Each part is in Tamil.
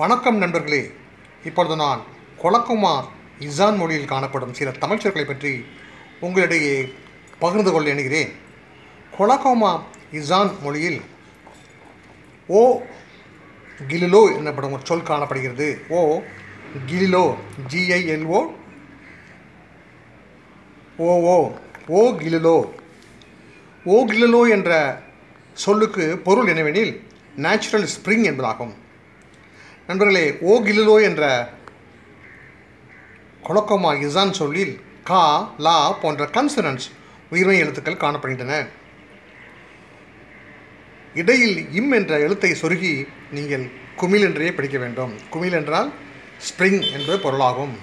வணக்கம் நண்பர்களே. இப்பொழுது நான் கொலக்குமார் இசான் மொழியில் காணப்படும் சில தமிழ் சொற்களை பற்றி உங்களிடையே பகிர்ந்து கொள்ள எண்ணுகிறேன். கொலக்கோமா இசான் மொழியில் ஓ கிலிலோ என்னப்படும் ஒரு சொல் காணப்படுகிறது. ஓ கிலிலோ ஜிஐஎல்ஓ ஓ ஓ ஓ கிலிலோ. ஓ கிலிலோ என்ற சொல்லுக்கு பொருள் என்னவெனில் நேச்சுரல் ஸ்ப்ரிங் என்பதாகும். நண்பர்களே ஓ கிலிலோ என்ற கொலக்கோமா இசான் சொல்லில் கா லா போன்ற கன்சனன்ஸ் உயிர்மை எழுத்துக்கள் காணப்படுகின்றன. இடையில் இம் என்ற எழுத்தை சொருகி நீங்கள் குமிழ் என்றே படிக்க வேண்டும். குமிழ் என்றால் ஸ்ப்ரிங் என்பது பொருளாகும்.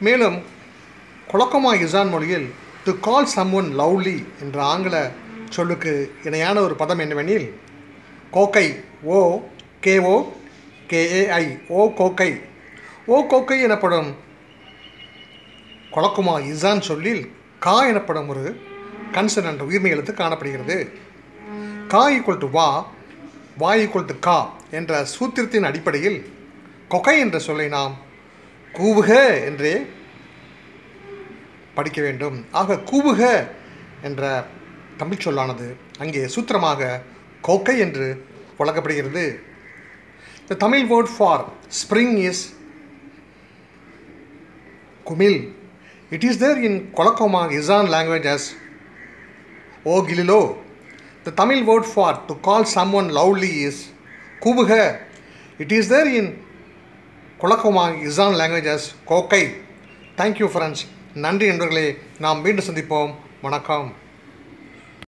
மேலும் கொலக்கமா இசான் மொழியில் to call someone lovely என்ற ஆங்கில சொல்லுக்கு இணையான ஒரு பதம் என்னவெனில் கோக்கை ஓ கேஓ கேஏஐ ஓ கோக்கை. ஓ கோக்கை எனப்படும் கொலக்குமா இசான் சொல்லில் கா எனப்படும் ஒரு கன்சனன்ட் உயிர்மை எழுத்து காணப்படுகிறது. கா ஈக்குவல் டு வா வா ஈக்குவல் டு கா என்ற சூத்திரத்தின் அடிப்படையில் கொகை என்ற சொல்லை நாம் கூவுக என்றே படிக்க வேண்டும். ஆக கூவுக என்ற தமிழ் சொல்லானது அங்கே சூத்திரமாக கோக்கை என்று வழங்கப்படுகிறது. The Tamil word for spring is குமில் it is there in கொலக்கோமா இசான் லாங்குவேஜ் as ஓ கிலிலோ the Tamil word for to call someone lovely is கூவுக it is there in கொலக்கோமா இசான் லாங்குவேஜஸ் கோக்கை தேங்க்யூ ஃப்ரெண்ட்ஸ் நன்றி நண்பர்களே. நாம் மீண்டும் சந்திப்போம். வணக்கம்.